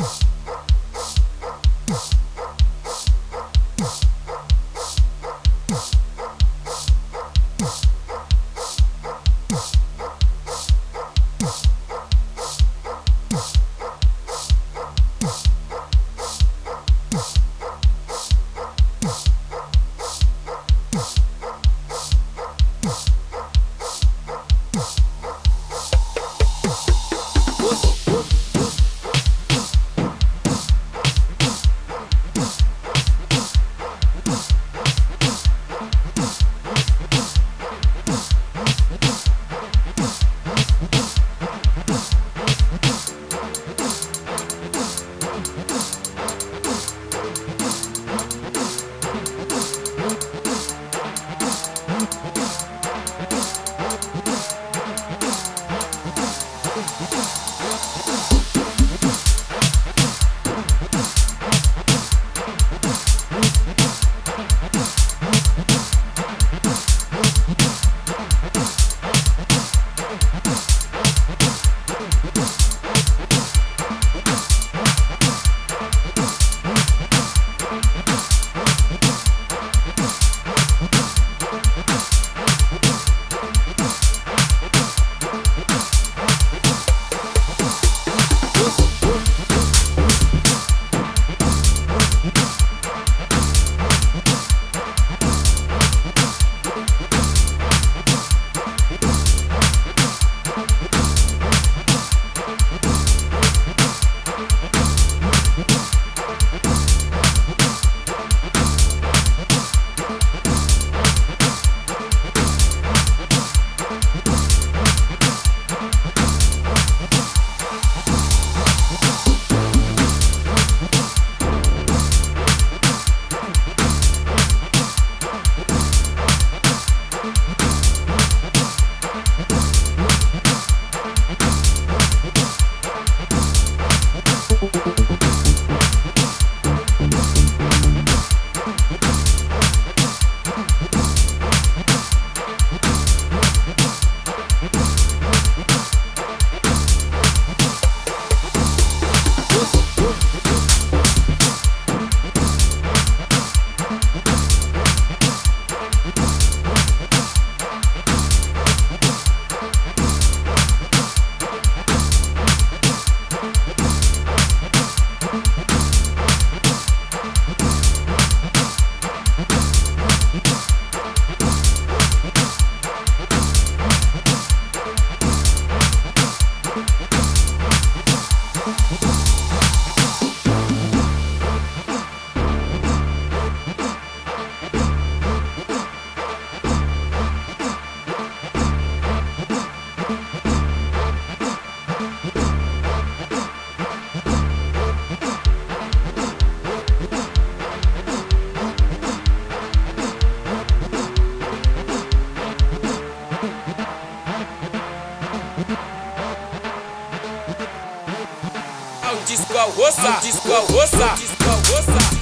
Peace. Disco roça, disco roça, disco roça.